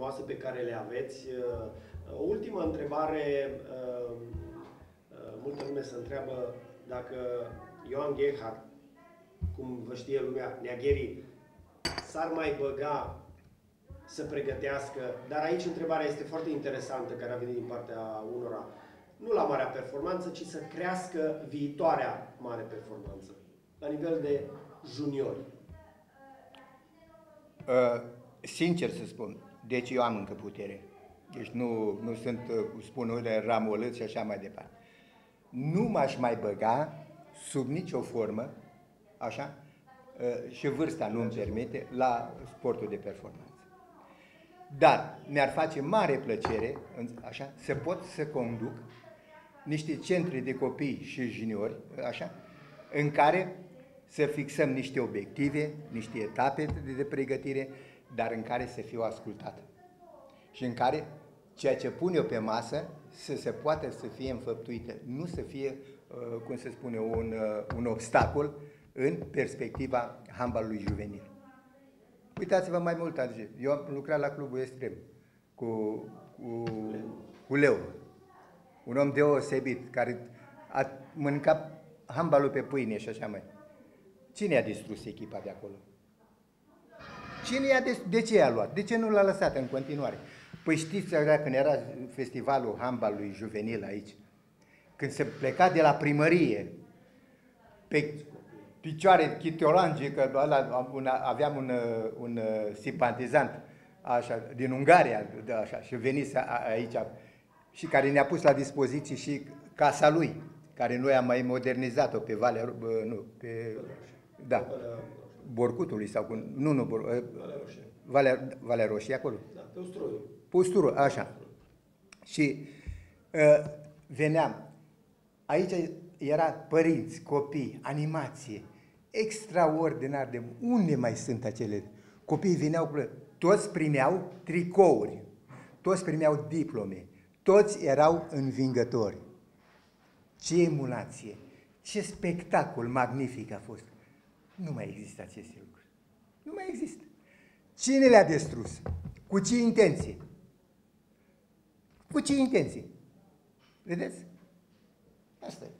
frumoase pe care le aveți. O ultimă întrebare. Multă lume se întreabă dacă Ioan Gerhard, cum vă știe lumea, Neagheri, s-ar mai băga să pregătească, dar aici întrebarea este foarte interesantă, care a venit din partea unora, nu la marea performanță, ci să crească viitoarea mare performanță, la nivel de juniori. Uh, sincer să spun, deci eu am încă putere. Deci nu, nu sunt, uh, spun, ramolâți și așa mai departe. Nu m-aș mai băga sub nicio formă, așa, uh, și vârsta nu îmi permite, la sportul de performanță. Dar mi-ar face mare plăcere, așa, să pot să conduc niște centre de copii și juniori, așa, în care să fixăm niște obiective, niște etape de, de pregătire, dar în care să fiu ascultat. Și în care ceea ce pun eu pe masă să se poată să fie înfăptuită, nu să fie, uh, cum se spune, un, uh, un obstacol în perspectiva handbalului juvenil. Uitați-vă mai mult, adică eu am lucrat la clubul extrem cu, cu, cu Leu, un om deosebit, care a mâncat handbalul pe pâine și așa mai. Cine a distrus echipa de acolo? Cine i-a de, de ce i-a luat? De ce nu l-a lăsat în continuare? Păi știți, când era festivalul handbalului juvenil aici, când se pleca de la primărie, pe picioare chitolange, că aveam un, un simpatizant așa, din Ungaria, de așa, și venise aici, și care ne-a pus la dispoziție și casa lui, care noi am mai modernizat-o pe Valea, nu, pe, da, Borcutului sau cu, nu, nu, Bor, Valea, Valea Roșie, acolo. Da, pe Ustroiul. Pe Ustroiul, așa. Și uh, veneam, aici era părinți, copii, animație, extraordinar de Unde mai sunt acele? Copiii veneau cu... Toți primeau tricouri, toți primeau diplome, toți erau învingători. Ce emulație, ce spectacol magnific a fost. Nu mai există aceste lucruri. Nu mai există. Cine le-a distrus? Cu ce intenție? Cu ce intenție? Vedeți? Asta e.